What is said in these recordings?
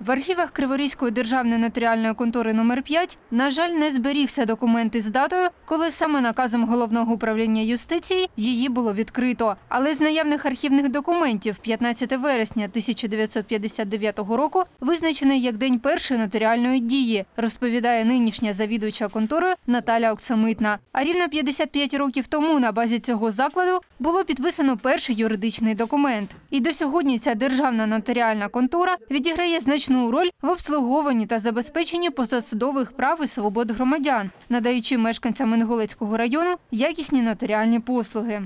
В архівах Криворізької державної нотаріальної контори номер 5 на жаль, не зберігся документ із датою, коли саме наказом головного управління юстиції її було відкрито. Але з наявних архівних документів 15 вересня 1959 року визначений як день першої нотаріальної дії, розповідає нинішня завідувача конторою Наталя Оксамитна. А рівно 55 років тому на базі цього закладу було підписано перший юридичний документ. І до сьогодні ця державна нотаріальна контора відіграє значну роль в обслуговуванні та забезпеченні позасудових прав і свобод громадян, надаючи мешканцям Інгулецького району якісні нотаріальні послуги.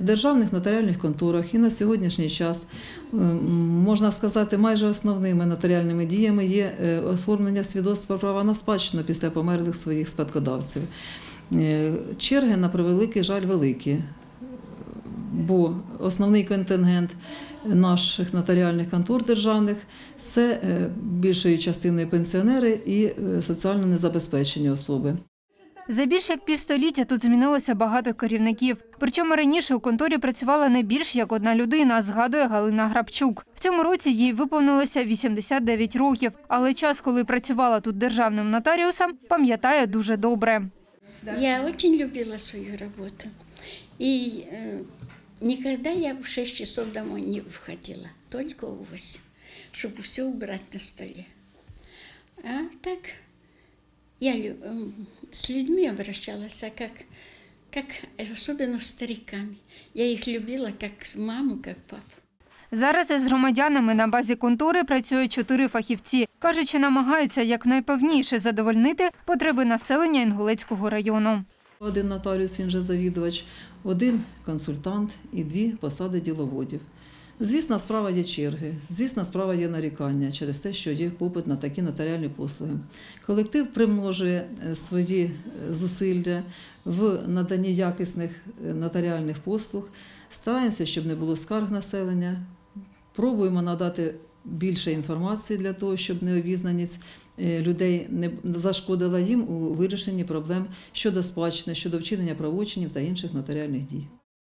В державних нотаріальних конторах і на сьогоднішній час можна сказати, майже основними нотаріальними діями є е, оформлення свідоцтва права на спадщину після померлих своїх спадкодавців. Е, Черги на превеликий жаль великі, бо основний контингент наших нотаріальних контор державних це е, більшою частиною пенсіонери і е, соціально незабезпечені особи. За більш як півстоліття тут змінилося багато керівників. Причому раніше у конторі працювала не більш як одна людина, згадує Галина Грабчук. В цьому році їй виповнилося 89 років, але час, коли працювала тут державним нотаріусом, пам'ятає дуже добре. Я очень любила свою работу. И э, никогда я в 6 часов домой не входила, только в 8, чтобы все убрать на столе. А так я с людьми обращалась, а как, как особенно с стариками. Я их любила как маму, как папу. Зараз із громадянами на базі контори працюють чотири фахівці. Кажуть, що намагаються якнайпевніше задовольнити потреби населення Інгулецького району. Один нотаріус, він же завідувач, один консультант і дві посади діловодів. Звісно, справа є черги, звісно, справа є нарікання через те, що є попит на такі нотаріальні послуги. Колектив примножує е, свої е, зусилля в наданні якісних е, нотаріальних послуг. Стараємося, щоб не було скарг населення. Пробуємо надати більше інформації для того, щоб необізнаність е, людей не зашкодила їм у вирішенні проблем щодо спадщини, щодо вчинення правочинів та інших нотаріальних дій.